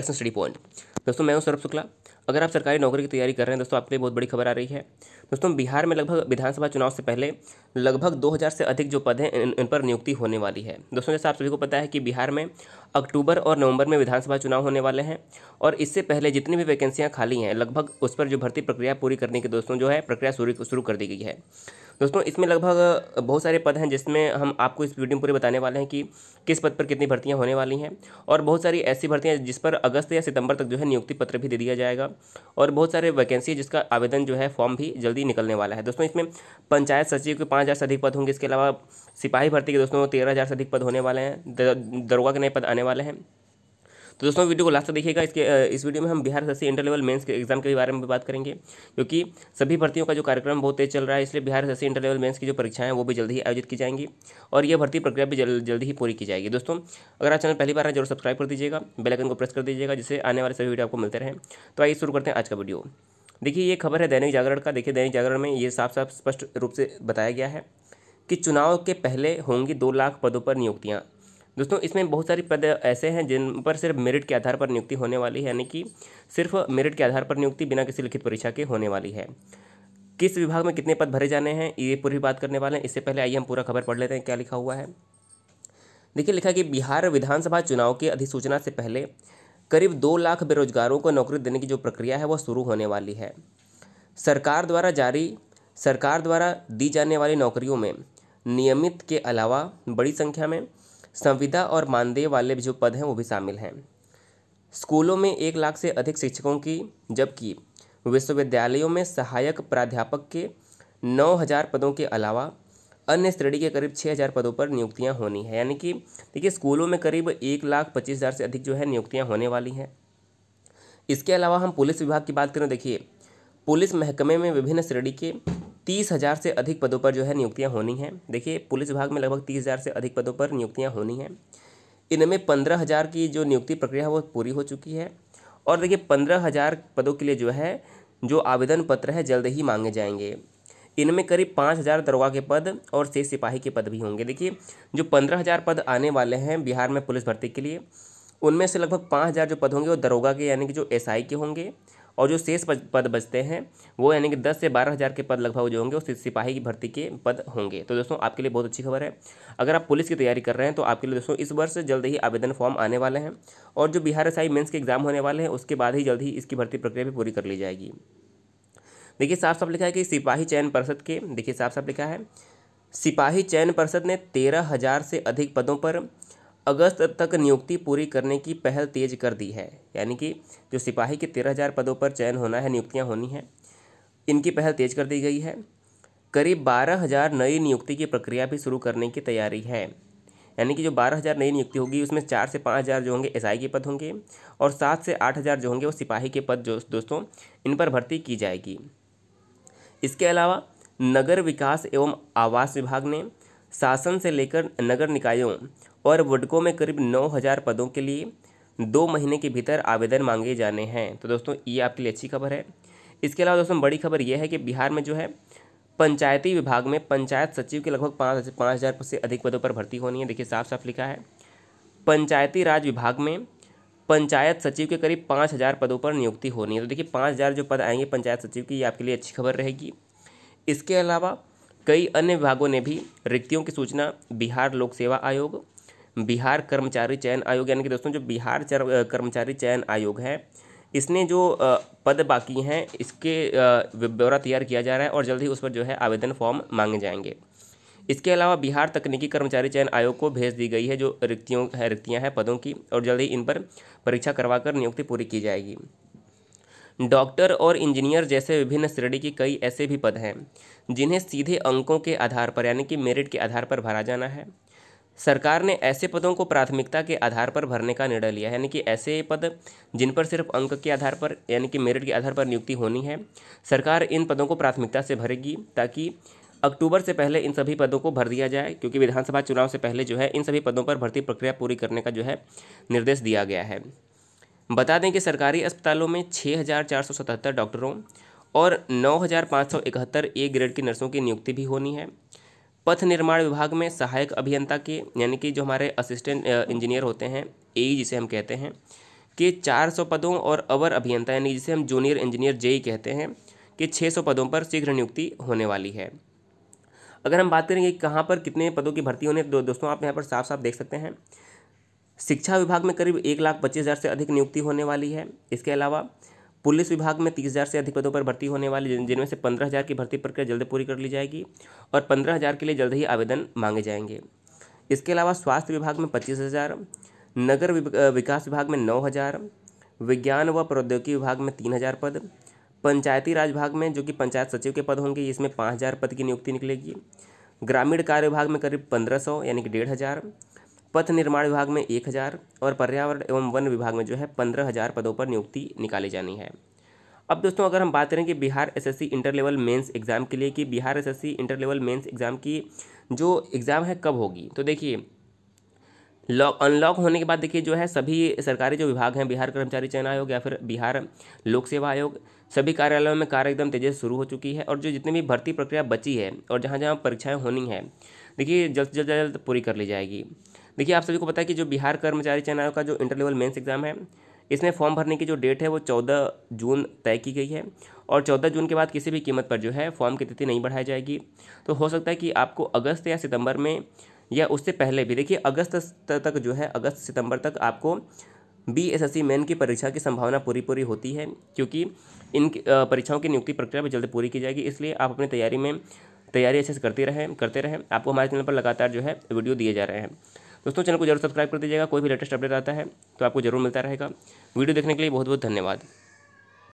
Action study point दोस्तों मैं हूँ सौरभ शुक्ला। अगर आप सरकारी नौकरी की तैयारी कर रहे हैं दोस्तों आपके लिए बहुत बड़ी खबर आ रही है। दोस्तों बिहार में लगभग विधानसभा चुनाव से पहले लगभग 2000 से अधिक जो पद हैं इन, इन पर नियुक्ति होने वाली है। दोस्तों जैसे आप सभी को पता है कि बिहार में अक्टूबर और नवंबर में विधानसभा चुनाव होने वाले हैं और इससे पहले जितनी भी वैकेंसियाँ खाली हैं, लगभग उस पर जो भर्ती प्रक्रिया पूरी करने की दोस्तों जो है, प्रक्रिया शुरू कर दी गई है। दोस्तों, इसमें लगभग बहुत सारे पद हैं जिसमें हम आपको इस वीडियो में पूरे बताने वाले हैं कि किस पद पर कितनी भर्तियाँ होने वाली हैं और बहुत सारी ऐसी भर्तियाँ जिस पर अगस्त या सितंबर तक जो है नियुक्ति पत्र भी दे दिया जाएगा और बहुत सारे वैकेंसी जिसका आवेदन जो है, फॉर्म भी जल्दी निकलने वाला है। दोस्तों, इसमें पंचायत सचिव के पाँच हज़ार से अधिक पद होंगे, इसके अलावा सिपाही भर्ती के दोस्तों तेरह से अधिक पद होने वाले हैं। दरोगा के नए पद आने वाले हैं। तो दोस्तों, वीडियो को लास्ट तक देखिएगा। इसके इस वीडियो में हम Bihar S inter level mains के एग्ज़ाम के बारे में बात करेंगे, क्योंकि सभी भर्तियों का जो कार्यक्रम बहुत तेज चल रहा है, इसलिए Bihar S inter level mains की जो परीक्षाएँ हैं, वो भी जल्दी ही आयोजित की जाएँगी और ये भर्ती प्रक्रिया भी जल्द, जल्दी ही पूरी की जाएगी। दोस्तों, अगर आप चैनल पहली बार है, ज़रूर सब्सक्राइब कर दीजिएगा बेलाइकन को प्रेस कर दीजिएगा, जिससे आने वाले सभी वीडियो आपको मिलते रहें। तो आइए शुरू करते हैं आज का वीडियो। देखिए, ये खबर है दैनिक जागरण का। देखिए, दैनिक जागरण में ये साफ़ साफ़ स्पष्ट रूप से बताया गया है कि चुनाव के पहले होंगी दो लाख पदों पर नियुक्तियाँ। दोस्तों, इसमें बहुत सारी पद ऐसे हैं जिन पर सिर्फ़ मेरिट के आधार पर नियुक्ति होने वाली है, यानी कि सिर्फ़ मेरिट के आधार पर नियुक्ति बिना किसी लिखित परीक्षा के होने वाली है। किस विभाग में कितने पद भरे जाने हैं, ये पूरी बात करने वाले हैं। इससे पहले आइए हम पूरा खबर पढ़ लेते हैं, क्या लिखा हुआ है। देखिए, लिखा कि बिहार विधानसभा चुनाव की अधिसूचना से पहले करीब दो लाख बेरोजगारों को नौकरी देने की जो प्रक्रिया है वह शुरू होने वाली है। सरकार द्वारा जारी, सरकार द्वारा दी जाने वाली नौकरियों में नियमित के अलावा बड़ी संख्या में संविदा और मानदेय वाले जो पद हैं, वो भी शामिल हैं। स्कूलों में एक लाख से अधिक शिक्षकों की, जबकि विश्वविद्यालयों में सहायक प्राध्यापक के नौ हज़ार पदों के अलावा अन्य श्रेणी के करीब छः हज़ार पदों पर नियुक्तियाँ होनी है। यानी कि, देखिए, स्कूलों में करीब एक लाख पच्चीस हज़ार से अधिक जो है नियुक्तियाँ होने वाली हैं। इसके अलावा हम पुलिस विभाग की बात करें, देखिए, पुलिस महकमे में विभिन्न श्रेणी के तीस हज़ार से अधिक पदों पर जो है नियुक्तियाँ होनी हैं। देखिए, पुलिस विभाग में लगभग तीस हज़ार से अधिक पदों पर नियुक्तियाँ होनी हैं। इनमें पंद्रह हज़ार की जो नियुक्ति प्रक्रिया है, वो पूरी हो चुकी है। और देखिए, पंद्रह हज़ार पदों के लिए जो है, जो आवेदन पत्र है, जल्द ही मांगे जाएँगे। इनमें करीब पाँच हज़ार दरोगा के पद और शेष सिपाही के पद भी होंगे। देखिए, जो पंद्रह हज़ार पद आने वाले हैं बिहार में पुलिस भर्ती के लिए, उनमें से लगभग पाँच हज़ार जो पद होंगे, वो दरोगा के, यानी कि जो एसआई के होंगे। और जो शेष पद बचते हैं, वो यानी कि दस से बारह हज़ार के पद लगभग जो होंगे वो सिपाही की भर्ती के पद होंगे। तो दोस्तों, आपके लिए बहुत अच्छी खबर है। अगर आप पुलिस की तैयारी कर रहे हैं तो आपके लिए दोस्तों, इस वर्ष जल्द ही आवेदन फॉर्म आने वाले हैं और जो बिहार एस मेंस के एग्ज़ाम होने वाले हैं, उसके बाद ही जल्द ही इसकी भर्ती प्रक्रिया भी पूरी कर ली जाएगी। देखिए साफ़ साफ़ लिखा है कि सिपाही चयन परिषद के, देखिए साफ़ साफ़ लिखा है, सिपाही चयन परिषद ने तेरह हज़ार से अधिक पदों पर अगस्त तक नियुक्ति पूरी करने की पहल तेज कर दी है। यानी कि जो सिपाही के तेरह हज़ार पदों पर चयन होना है, नियुक्तियाँ होनी हैं, इनकी पहल तेज कर दी गई है। करीब बारह हज़ार नई नियुक्ति की प्रक्रिया भी शुरू करने की तैयारी है। यानी कि जो बारह हज़ार नई नियुक्ति होगी, उसमें चार से पाँच हज़ार जो होंगे एसआई के पद होंगे और सात से आठ हज़ार जो होंगे वो सिपाही के पद जो दोस्तों, इन पर भर्ती की जाएगी। इसके अलावा नगर विकास एवं आवास विभाग ने शासन से लेकर नगर निकायों और वडकों में करीब नौ हज़ार पदों के लिए दो महीने के भीतर आवेदन मांगे जाने हैं। तो दोस्तों, ये आपके लिए अच्छी खबर है। इसके अलावा दोस्तों, बड़ी खबर यह है कि बिहार में जो है, पंचायती विभाग में पंचायत सचिव के लगभग पाँच पाँच हज़ार से अधिक पदों पर भर्ती होनी है। देखिए साफ़ साफ़ लिखा है, पंचायती राज विभाग में पंचायत सचिव के करीब पाँच हज़ार पदों पर नियुक्ति होनी है। तो देखिए, पाँच हज़ार जो पद आएँगे पंचायत सचिव की, ये आपके लिए अच्छी खबर रहेगी। इसके अलावा कई अन्य विभागों ने भी रिक्तियों की सूचना बिहार लोक सेवा आयोग, बिहार कर्मचारी चयन आयोग, यानी कि दोस्तों जो बिहार कर्मचारी चयन आयोग है, इसने जो पद बाकी हैं, इसके ब्यौरा तैयार किया जा रहा है और जल्द ही उस पर जो है आवेदन फॉर्म मांगे जाएँगे। इसके अलावा बिहार तकनीकी कर्मचारी चयन आयोग को भेज दी गई है जो रिक्तियों, है, रिक्तियाँ हैं पदों की और जल्द ही इन पर परीक्षा करवाकर नियुक्ति पूरी की जाएगी। डॉक्टर और इंजीनियर जैसे विभिन्न श्रेणी के कई ऐसे भी पद हैं, जिन्हें सीधे अंकों के आधार पर, यानी कि मेरिट के आधार पर भरा जाना है। सरकार ने ऐसे पदों को प्राथमिकता के आधार पर भरने का निर्णय लिया है, यानी कि ऐसे पद जिन पर सिर्फ़ अंक के आधार पर, यानी कि मेरिट के आधार पर नियुक्ति होनी है, सरकार इन पदों को प्राथमिकता से भरेगी ताकि अक्टूबर से पहले इन सभी पदों को भर दिया जाए, क्योंकि विधानसभा चुनाव से पहले जो है इन सभी पदों पर भर्ती प्रक्रिया पूरी करने का जो है निर्देश दिया गया है। बता दें कि सरकारी अस्पतालों में छः हज़ार चार सौ सतहत्तर डॉक्टरों और नौ हज़ार पाँच सौ इकहत्तर ए ग्रेड की नर्सों की नियुक्ति भी होनी है। पथ निर्माण विभाग में सहायक अभियंता के यानी कि जो हमारे असिस्टेंट इंजीनियर होते हैं एई जिसे हम कहते हैं के चार सौ पदों और अवर अभियंता यानी जिसे हम जूनियर इंजीनियर जेई कहते हैं कि छः सौ पदों पर शीघ्र नियुक्ति होने वाली है। अगर हम बात करेंगे कहाँ पर कितने पदों की भर्ती होने दो, दोस्तों आप यहाँ पर साफ़ साफ़ देख सकते हैं। शिक्षा विभाग में करीब एक लाख पच्चीस हज़ार से अधिक नियुक्ति होने वाली है। इसके अलावा, पुलिस विभाग में तीस हज़ार से अधिक पदों पर भर्ती होने वाली जिनमें से पंद्रह हज़ार की भर्ती प्रक्रिया जल्द पूरी कर ली जाएगी और पंद्रह हज़ार के लिए जल्द ही आवेदन मांगे जाएँगे। इसके अलावा, स्वास्थ्य विभाग में पच्चीस हज़ार, नगर विकास विभाग में नौ हज़ार, विज्ञान व प्रौद्योगिकी विभाग में तीन हज़ार पद, पंचायती राज विभाग में जो कि पंचायत सचिव के पद होंगे, इसमें पाँच हज़ार पद की नियुक्ति निकलेगी। ग्रामीण कार्य विभाग में करीब पंद्रह सौ, यानी कि डेढ़ हज़ार पथ निर्माण विभाग में एक हज़ार और पर्यावरण एवं वन विभाग में जो है पंद्रह हज़ार पदों पर नियुक्ति निकाली जानी है। अब दोस्तों, अगर हम बात करें कि Bihar SSC inter level mains exam के लिए कि Bihar SSC inter level mains exam की जो एग्ज़ाम है कब होगी तो देखिए, लॉक, अनलॉक होने के बाद देखिए जो है सभी सरकारी जो विभाग हैं, बिहार कर्मचारी चयन आयोग या फिर बिहार लोक सेवा आयोग, सभी कार्यालयों में कार्य एकदम तेज़ी से शुरू हो चुकी है और जो जितनी भी भर्ती प्रक्रिया बची है और जहाँ जहाँ परीक्षाएँ होनी है, देखिए जल्द जल्द जल्द पूरी कर ली जाएगी। देखिए, आप सभी को पता है कि जो बिहार कर्मचारी चयन आयोग का जो इंटर लेवल मेन्स एग्ज़ाम है, इसमें फॉर्म भरने की जो डेट है, वो चौदह जून तय की गई है। और चौदह जून के बाद किसी भी कीमत पर जो है फॉर्म की तिथि नहीं बढ़ाई जाएगी। तो हो सकता है कि आपको अगस्त या सितंबर में या उससे पहले भी, देखिए, अगस्त तक जो है, अगस्त सितंबर तक आपको B S S C main की परीक्षा की संभावना पूरी पूरी होती है, क्योंकि इन परीक्षाओं की नियुक्ति प्रक्रिया भी जल्द पूरी की जाएगी। इसलिए आप अपनी तैयारी में, तैयारी अच्छे से करते रहें करते रहें। आपको हमारे चैनल पर लगातार जो है, वीडियो दिए जा रहे हैं। दोस्तों, चैनल को ज़रूर सब्सक्राइब कर दीजिएगा। कोई भी लेटेस्ट अपडेट आता है तो आपको ज़रूर मिलता रहेगा। वीडियो देखने के लिए बहुत बहुत धन्यवाद।